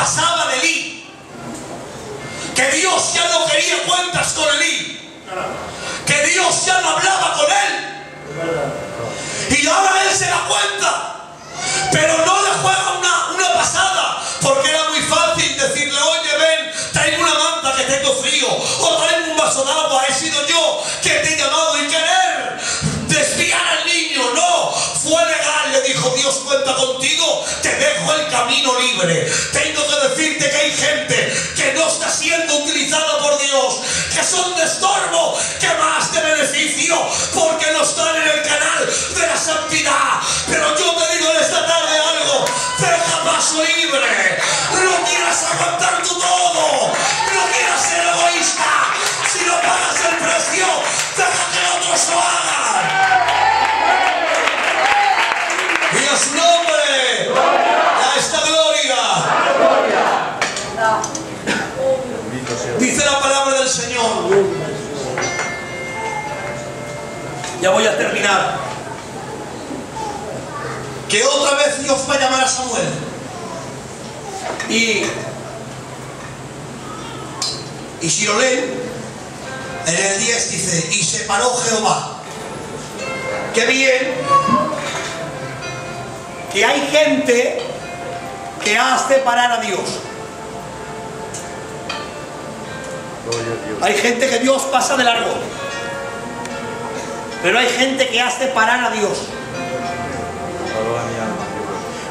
pasaba de Elí. Que Dios ya no quería cuentas con Elí. Que Dios ya no hablaba con él. Y ahora él se da cuenta. Pero no le juega una, una pasada. Porque era muy fácil decirle, oye, ven, traigo una manta que tengo frío. O traigo un vaso de agua. He sido yo que te he llamado y querer desviar al niño. No, fue legal. Le dijo, Dios cuenta contigo. Te dejo el camino libre. Tengo que hay gente que no está siendo utilizada por Dios. Que son de estorbo. Que más de beneficio. Ya voy a terminar. Que otra vez Dios va a llamar a Samuel. Y, y si lo leen, en el 10 dice, y se paró Jehová. Qué bien que hay gente que hace parar a Dios. Hay gente que Dios pasa de largo. Pero hay gente que hace parar a Dios.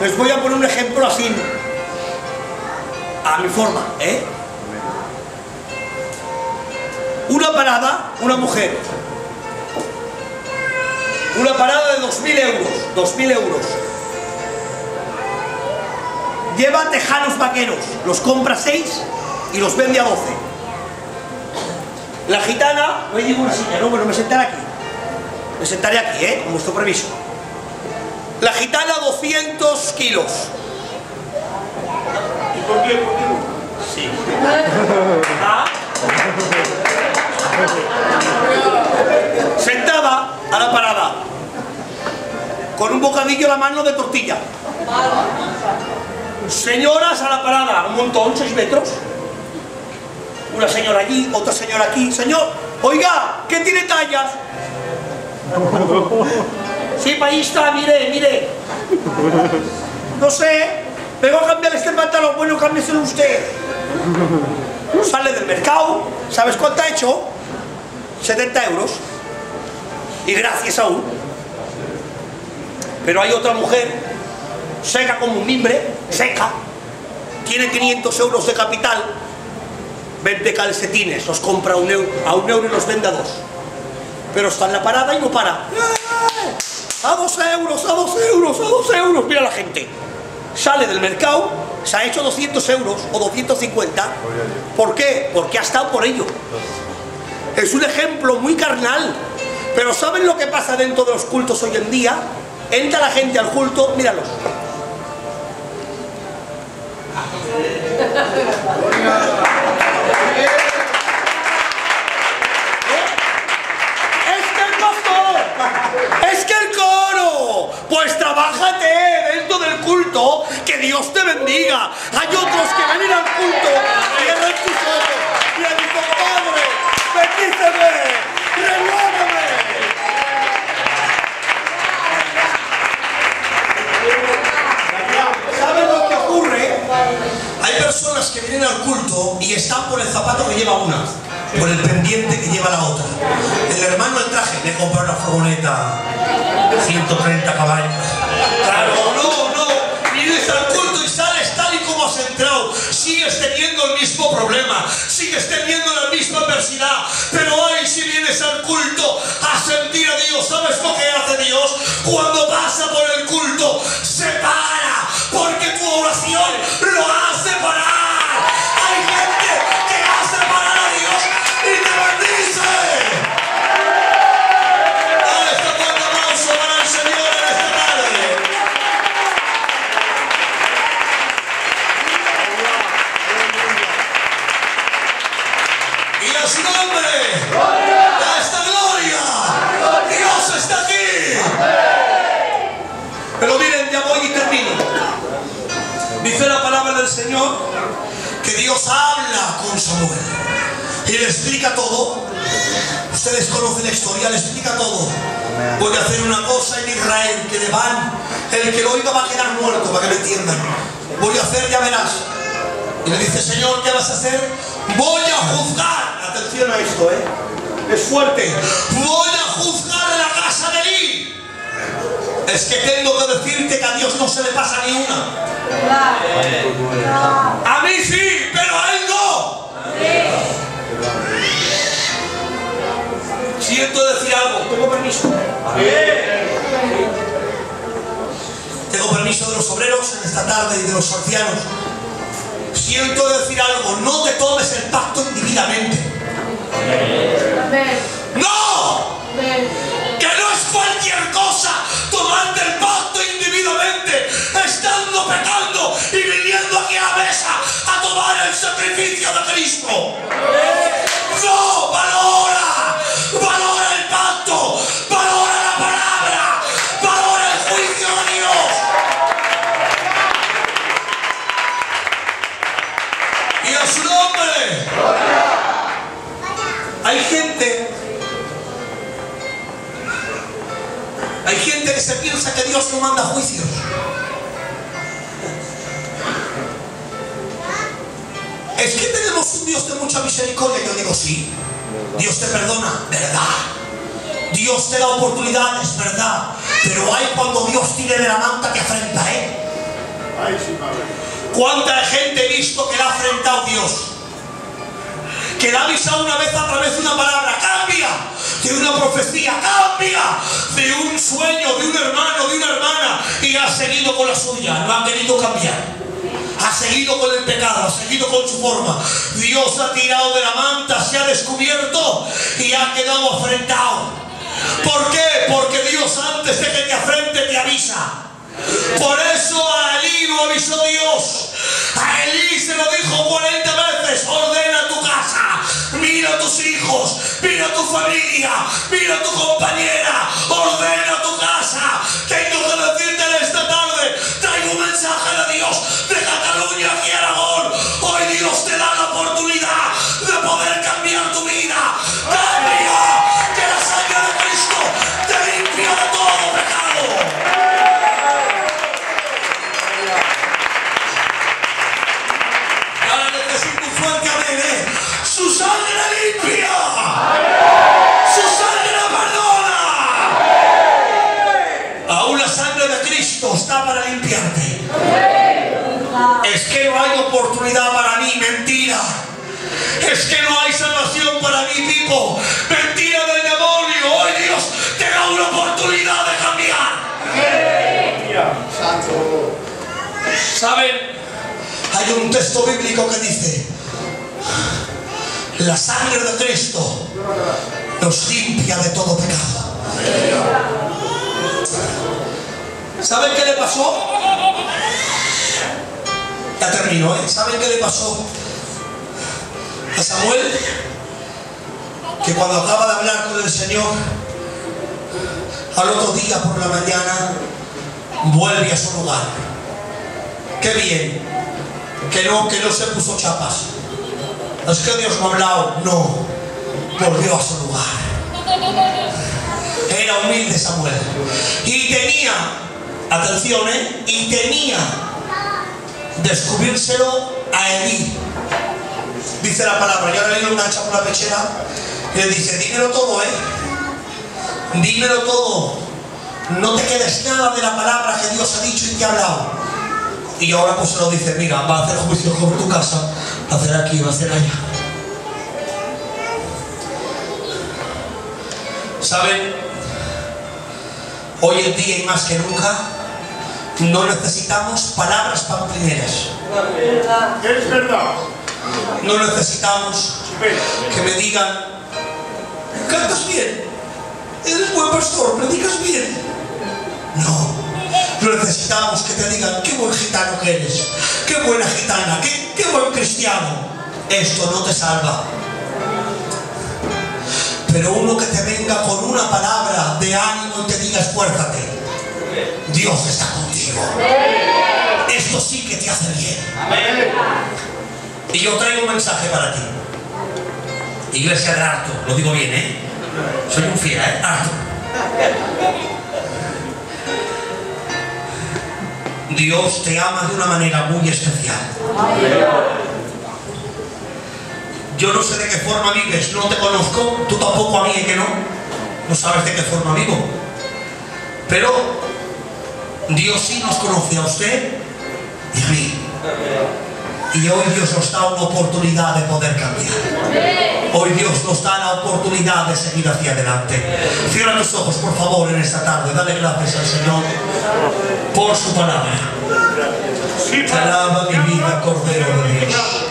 Les voy a poner un ejemplo así. A mi forma, ¿eh? Una parada, una mujer. Una parada de 2.000 euros. 2.000 euros. Lleva tejanos vaqueros. Los compra 6 y los vende a 12. La gitana, no digo una silla, no, bueno, me sentaré aquí. Me sentaré aquí, ¿eh? Con vuestro permiso. La gitana 200 kilos. ¿Y por qué? ¿Por qué? Sí. Ah. Sentada a la parada. Con un bocadillo en la mano de tortilla. Señoras a la parada, un montón, 6 metros. Una señora allí, otra señora aquí. Señor, oiga, ¿qué tiene tallas? Sí, ahí está, mire, mire. No sé, vengo a cambiar este pantalón, bueno, cámbieselo usted. Sale del mercado, ¿sabes cuánto ha hecho? 70 euros. Y gracias aún. Pero hay otra mujer, seca como un mimbre, seca, tiene 500 euros de capital, vende calcetines, los compra a un euro, a un euro y los vende a dos. Pero está en la parada y no para. ¡Eh! A dos euros, a dos euros, a dos euros. Mira la gente. Sale del mercado, se ha hecho 200 euros o 250. ¿Por qué? Porque ha estado por ello. Es un ejemplo muy carnal. Pero ¿saben lo que pasa dentro de los cultos hoy en día? Entra la gente al culto, míralos. Es que el pastor, es que el coro, pues trabájate dentro del culto, que Dios te bendiga. Hay otros que vienen al culto, cierran tus ojos y le dicen, Padre, bendíceme, renuévame. ¿Saben lo que ocurre? Hay personas que vienen al culto y están por el zapato que lleva una, por el pendiente que lleva la otra. El hermano el traje, le compró una furgoneta 130 caballos. Claro, no, no. Vienes al culto y sales tal y como has entrado. Sigues teniendo el mismo problema, sigues teniendo la misma adversidad. Pero hoy si vienes al culto a sentir a Dios, ¿sabes lo que hace Dios? Cuando pasa por el su nombre, a esta gloria, Dios está aquí. Pero miren, ya voy y termino. Dice la palabra del Señor que Dios habla con Samuel y le explica todo. Ustedes conocen la historia, le explica todo. Voy a hacer una cosa en Israel que le van, el que lo oiga va a quedar muerto, para que me entiendan. Voy a hacer, ya verás. Y le dice, Señor, ¿qué vas a hacer? Voy a juzgar. Atención a esto, ¿eh? Es fuerte. Voy a juzgar la casa de Eli. Es que tengo que decirte que a Dios no se le pasa ni una. A mí sí, pero a él no. Siento decir algo. ¿Tengo permiso? Tengo permiso de los obreros en esta tarde y de los ancianos. Siento decir algo. No te tomes el pacto indebidamente. ¡No! Que no es cualquier cosa tomarte el pacto indebidamente, estando pecando y viniendo aquí a mesa a tomar el sacrificio de Cristo. Hay gente que se piensa que Dios no manda juicios. Es que tenemos un Dios de mucha misericordia. Yo digo, sí. Dios te perdona, verdad. Dios te da oportunidades, verdad. Pero hay cuando Dios tire de la manta que afrenta, ¿eh? ¿Cuánta gente he visto que le ha afrentado Dios? Que le ha avisado una vez a través de una palabra, cambia, de una profecía, cambia, de un sueño, de un hermano, de una hermana, y ha seguido con la suya, no ha querido cambiar. Ha seguido con el pecado, ha seguido con su forma. Dios ha tirado de la manta, se ha descubierto y ha quedado afrentado. ¿Por qué? Porque Dios antes de que te afrente te avisa. Por eso a Elí lo avisó Dios. A Elí se lo dijo 40 veces, ordena tu casa, mira a tus hijos, mira a tu familia, mira a tu compañera, ordena tu casa. ¿Saben? Hay un texto bíblico que dice, la sangre de Cristo nos limpia de todo pecado. ¿Saben qué le pasó? Ya termino, ¿eh? ¿Saben qué le pasó a Samuel? Que cuando acaba de hablar con el Señor, al otro día por la mañana, vuelve a su lugar. Qué bien. Que no, que no se puso chapas. Es que Dios no ha hablado. No. Volvió a su lugar. Era humilde Samuel. Y tenía, atención, ¿eh? Y tenía descubrírselo a Elí. Dice la palabra. Y ahora le engancha por la pechera. Y le dice, dímelo todo, ¿eh? Dímelo todo. No te quedes nada de la palabra que Dios ha dicho y te ha hablado. Y ahora pues se lo dice, mira, va a hacer juicio con tu casa, va a hacer aquí, va a hacer allá. ¿Saben? Hoy en día y más que nunca, no necesitamos palabras pamplineras. Es verdad. No necesitamos que me digan, cantas bien, eres buen pastor, predicas bien. No necesitamos que te digan, qué buen gitano que eres, qué buena gitana, qué, buen cristiano. Esto no te salva. Pero uno que te venga con una palabra de ánimo y te diga, esfuérzate. Dios está contigo. esto sí que te hace bien. Y yo traigo un mensaje para ti. Iglesia de harto, lo digo bien, ¿eh? Soy un fiera, ¿eh? Harto. Dios te ama de una manera muy especial. Yo no sé de qué forma vives, no te conozco, tú tampoco a mí, ¿eh que no? No sabes de qué forma vivo. Pero Dios sí nos conoce a usted y a mí. Y hoy Dios nos da una oportunidad de poder cambiar. Hoy Dios nos da la oportunidad de seguir hacia adelante. Cierra tus ojos, por favor, en esta tarde. Dale gracias al Señor por su palabra. Te alaba mi vida, Cordero de Dios.